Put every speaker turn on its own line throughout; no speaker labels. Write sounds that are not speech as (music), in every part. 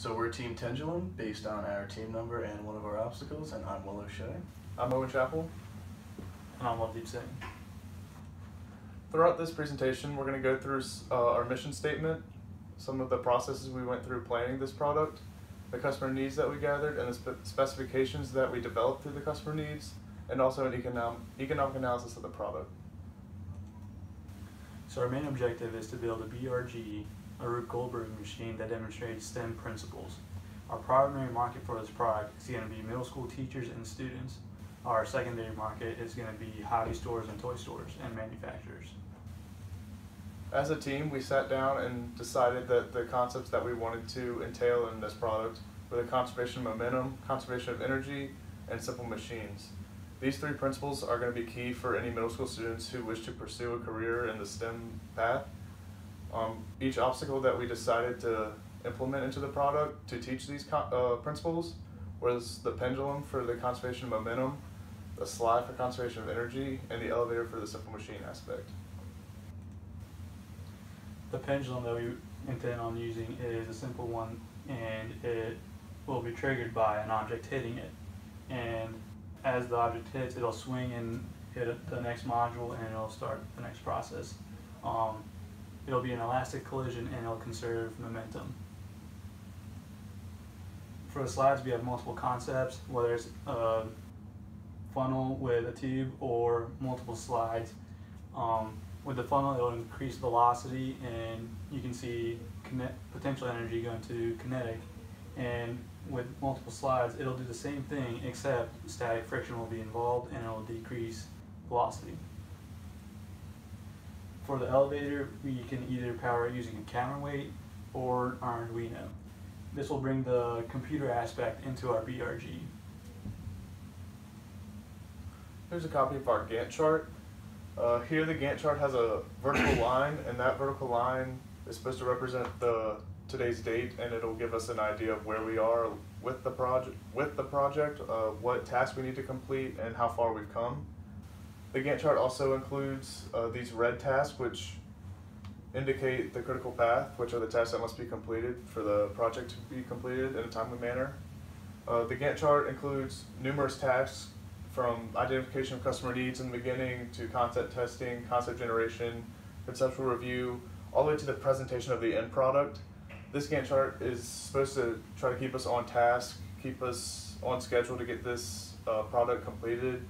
So we're Team Tendulum, based on our team number and one of our obstacles, and I'm Will O'Shea.
I'm Owen Chappell.
And I'm Lovedeep Singh.
Throughout this presentation, we're going to go through uh, our mission statement, some of the processes we went through planning this product, the customer needs that we gathered, and the spe specifications that we developed through the customer needs, and also an economic, economic analysis of the product.
So our main objective is to build a BRG, a Rube Goldberg machine that demonstrates STEM principles. Our primary market for this product is going to be middle school teachers and students. Our secondary market is going to be hobby stores and toy stores and manufacturers.
As a team, we sat down and decided that the concepts that we wanted to entail in this product were the conservation of momentum, conservation of energy, and simple machines. These three principles are going to be key for any middle school students who wish to pursue a career in the STEM path. Um, each obstacle that we decided to implement into the product to teach these uh, principles was the pendulum for the conservation of momentum, the slide for conservation of energy, and the elevator for the simple machine aspect.
The pendulum that we intend on using is a simple one and it will be triggered by an object hitting it. And as the object hits, it'll swing and hit the next module and it'll start the next process. Um, it'll be an elastic collision and it'll conserve momentum. For the slides, we have multiple concepts, whether it's a funnel with a tube or multiple slides. Um, with the funnel, it'll increase velocity and you can see potential energy going to kinetic. And with multiple slides, it'll do the same thing except static friction will be involved and it'll decrease velocity. For the elevator, we can either power it using a counterweight or Arduino. This will bring the computer aspect into our BRG.
Here's a copy of our Gantt chart. Uh, here the Gantt chart has a vertical (coughs) line and that vertical line is supposed to represent the today's date and it'll give us an idea of where we are with the project, with the project, uh, what tasks we need to complete and how far we've come. The Gantt chart also includes uh, these red tasks which indicate the critical path, which are the tasks that must be completed for the project to be completed in a timely manner. Uh, the Gantt chart includes numerous tasks from identification of customer needs in the beginning to concept testing, concept generation, conceptual review, all the way to the presentation of the end product. This Gantt chart is supposed to try to keep us on task, keep us on schedule to get this uh, product completed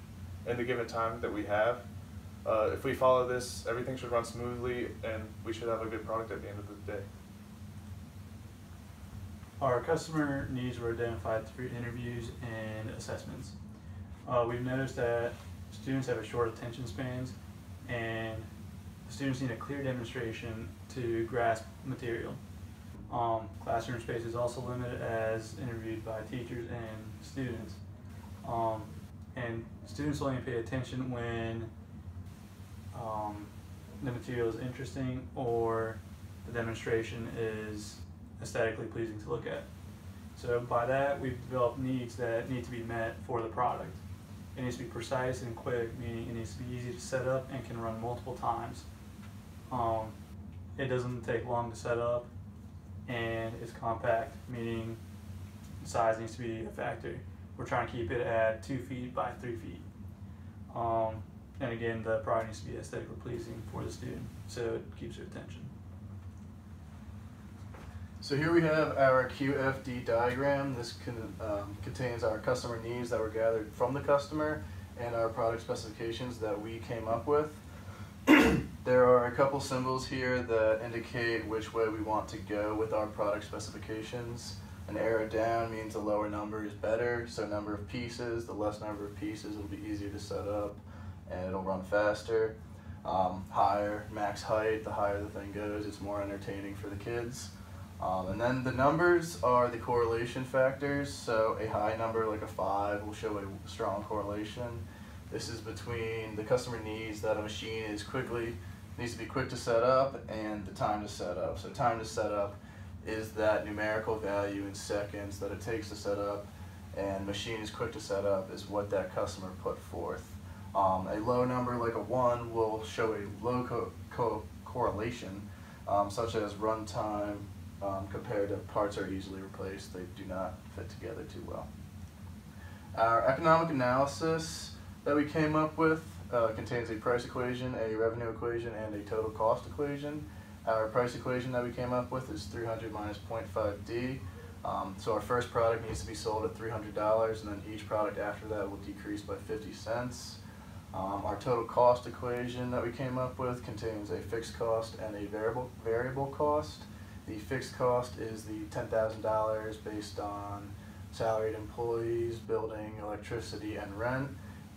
in the given time that we have. Uh, if we follow this, everything should run smoothly and we should have a good product at the end of the day.
Our customer needs were identified through interviews and assessments. Uh, we've noticed that students have a short attention spans and students need a clear demonstration to grasp material. Um, classroom space is also limited as interviewed by teachers and students. Um, and students only pay attention when um, the material is interesting or the demonstration is aesthetically pleasing to look at. So by that, we've developed needs that need to be met for the product. It needs to be precise and quick, meaning it needs to be easy to set up and can run multiple times. Um, it doesn't take long to set up and it's compact, meaning size needs to be a factor. We're trying to keep it at two feet by three feet. Um, and again, the product needs to be aesthetically pleasing for the student, so it keeps their attention.
So here we have our QFD diagram. This can, um, contains our customer needs that were gathered from the customer and our product specifications that we came up with. (coughs) there are a couple symbols here that indicate which way we want to go with our product specifications. An arrow down means a lower number is better, so number of pieces, the less number of pieces will be easier to set up and it'll run faster. Um, higher, max height, the higher the thing goes, it's more entertaining for the kids. Um, and then the numbers are the correlation factors, so a high number like a 5 will show a strong correlation. This is between the customer needs that a machine is quickly, needs to be quick to set up and the time to set up. So time to set up is that numerical value in seconds that it takes to set up and machine is quick to set up is what that customer put forth. Um, a low number like a 1 will show a low co co correlation um, such as runtime um, compared to parts are easily replaced. They do not fit together too well. Our economic analysis that we came up with uh, contains a price equation, a revenue equation, and a total cost equation. Our price equation that we came up with is 300 minus 0.5D. Um, so our first product needs to be sold at $300, and then each product after that will decrease by 50 cents. Um, our total cost equation that we came up with contains a fixed cost and a variable variable cost. The fixed cost is the $10,000 based on salaried employees, building, electricity, and rent.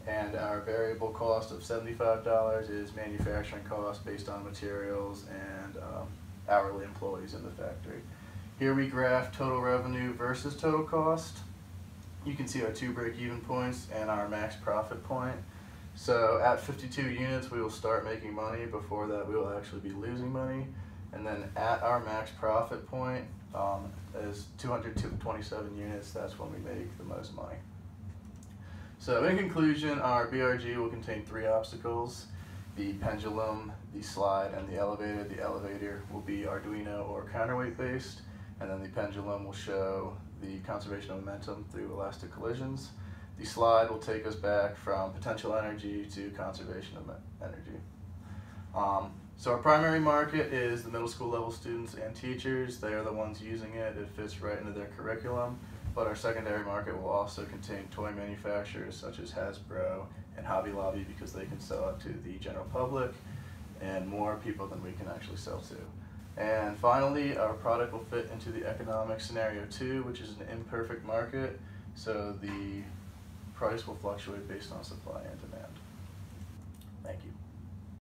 And our variable cost of $75 is manufacturing cost based on materials and um, hourly employees in the factory. Here we graph total revenue versus total cost. You can see our two break-even points and our max profit point. So at 52 units, we will start making money. Before that, we will actually be losing money. And then at our max profit point um, is 227 units. That's when we make the most money. So in conclusion, our BRG will contain three obstacles. The pendulum, the slide, and the elevator. The elevator will be Arduino or counterweight based, and then the pendulum will show the conservation of momentum through elastic collisions. The slide will take us back from potential energy to conservation of energy. Um, so our primary market is the middle school level students and teachers. They are the ones using it. It fits right into their curriculum. But our secondary market will also contain toy manufacturers such as Hasbro and Hobby Lobby because they can sell it to the general public and more people than we can actually sell to. And finally, our product will fit into the economic scenario two, which is an imperfect market. So the price will fluctuate based on supply and demand. Thank you.